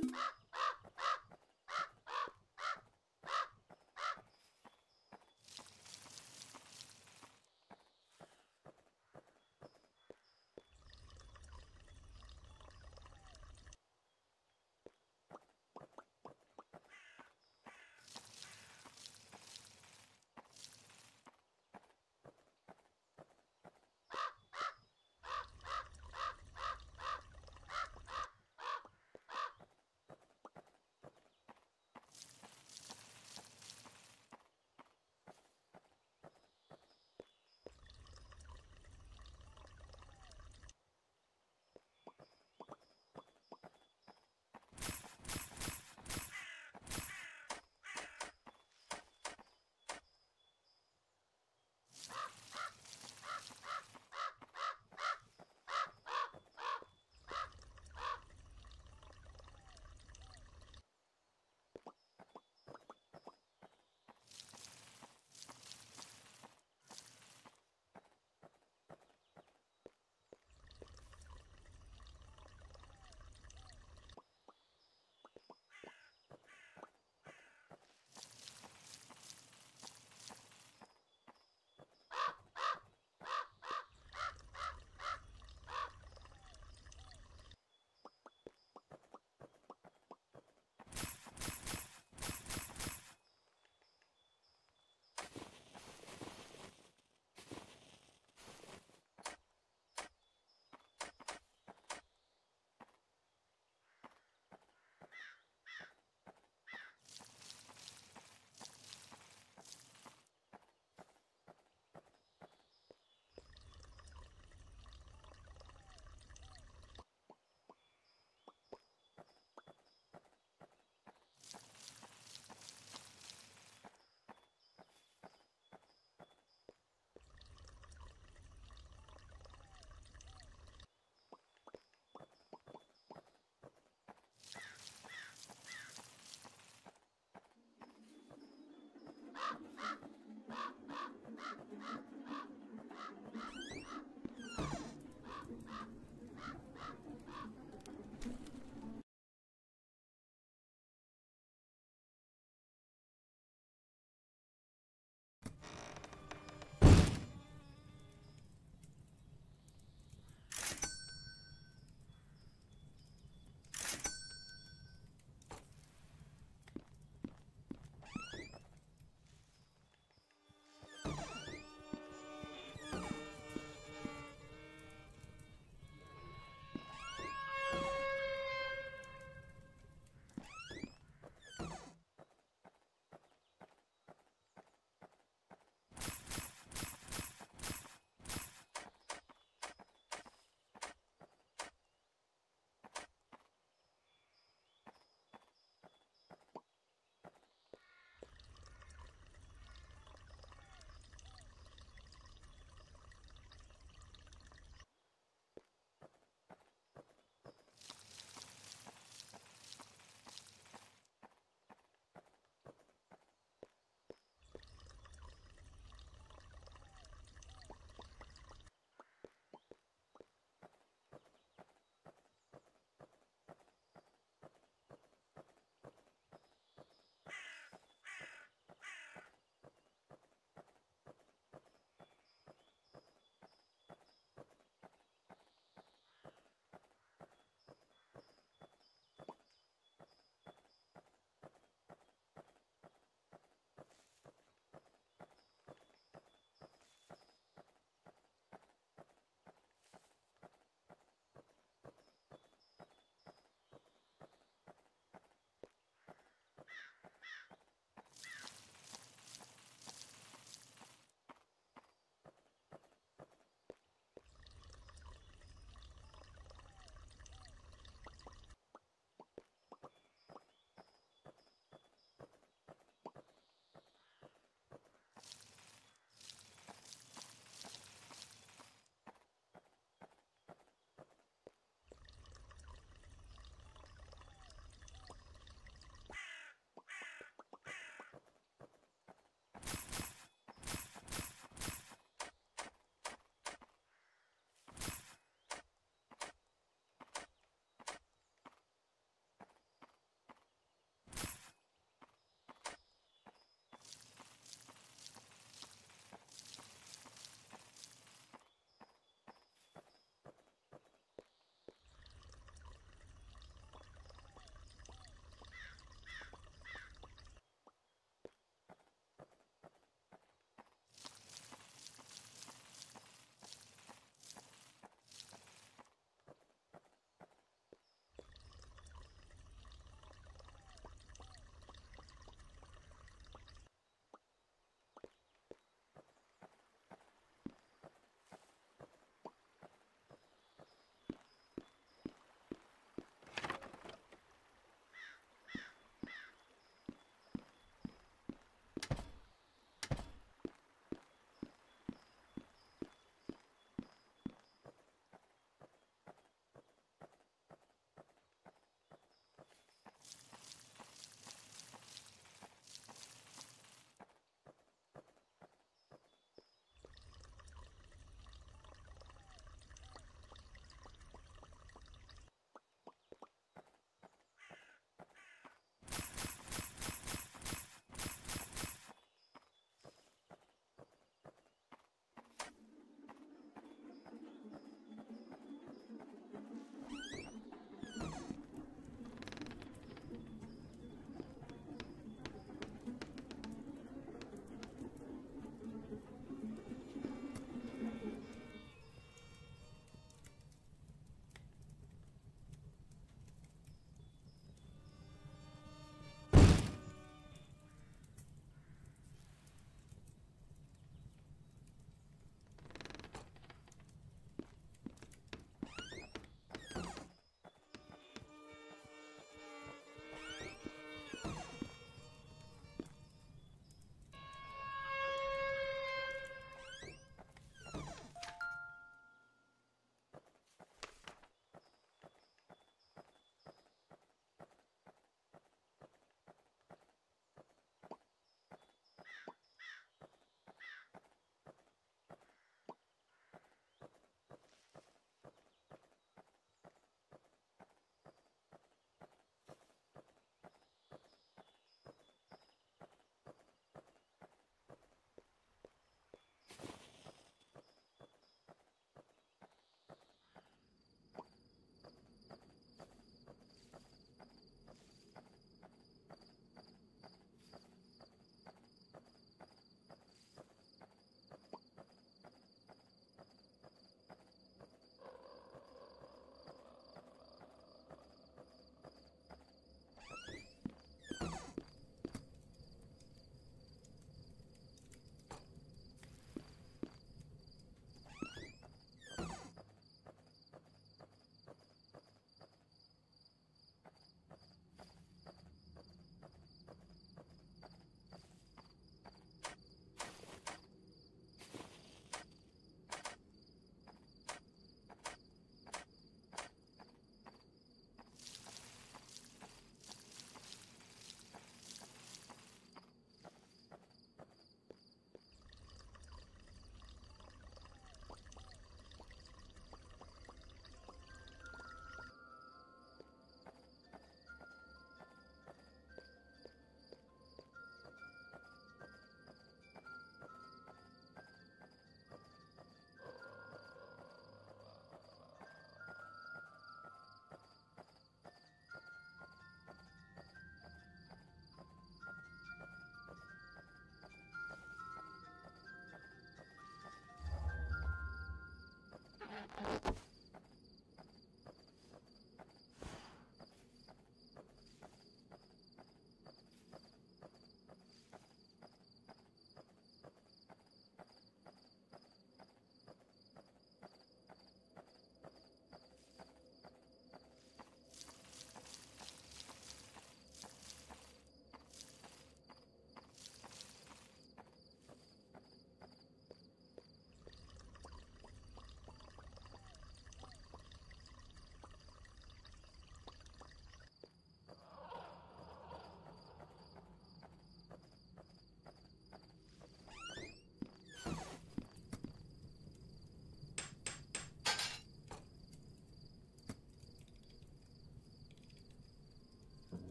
Ah!